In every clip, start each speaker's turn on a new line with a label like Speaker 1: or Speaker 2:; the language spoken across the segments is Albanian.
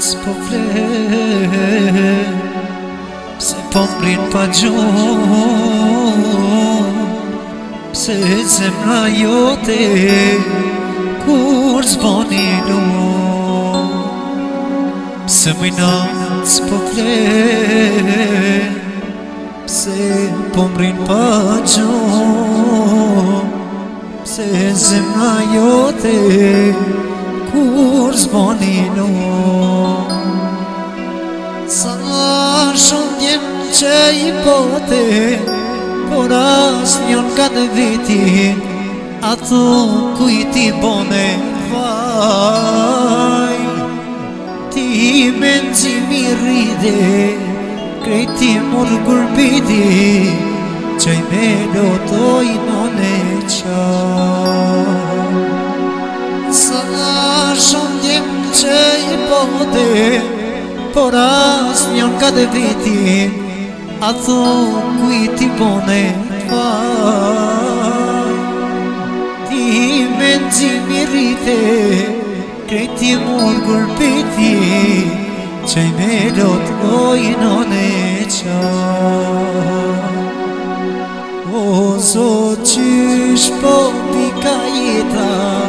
Speaker 1: së po vre Pse po pa gjohë Pse zemra jote Kur zboni në Pse mëjna së po se vre Pse po pa gjohë Pse zemra jote kur zboni nu Sa shumë njëm që i pote Por as njën ka të viti Ato ku ti bone Vaj Ti me nëzimi rride Krejti mur gërbidi Qaj me lotoj në në qaj Sa që i pote Por as njën ka dhe viti A thonë ku i ti pone të pa Ti me në gjimi rite Kreti mërë gërpiti Që i me do të ojnë o në O zotë që shpo pika jetan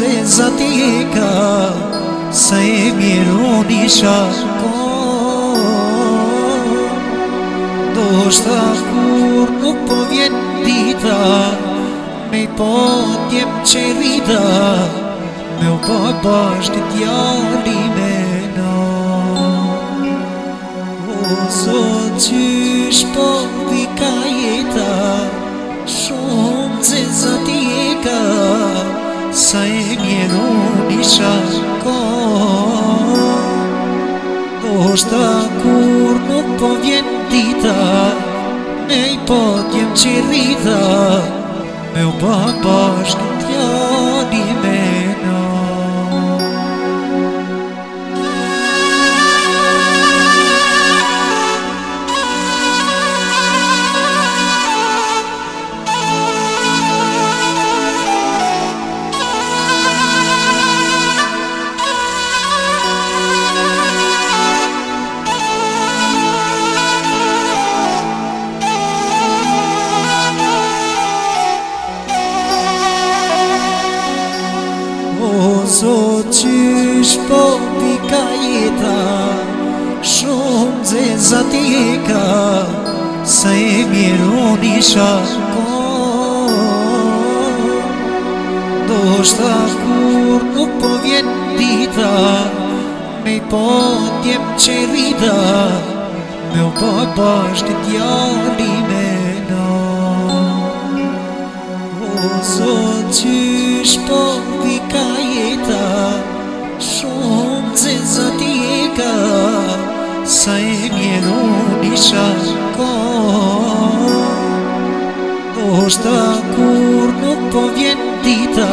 Speaker 1: se zati ka Se e mirë ko Do shta kur nuk po vjen dita Me i po tjem që rida Me u po bashkë të me na O zotë qysh po ndoshta kur nuk po vjen dita Ne i po t'jem që rrita Me u pa sot që shpo t'i ka jeta Shumë dhe zati e ka Se e mirë Do shta kur nuk po vjen dita Me po t'jem që rida Me u po e pash t'i t'jali me sot që shpo kisha ko Do shta kur nuk po vjen dita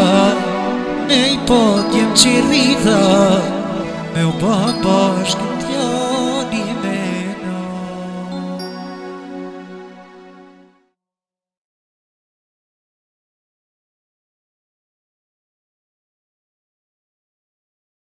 Speaker 1: Ne i po t'jem qirita Me u pa pashke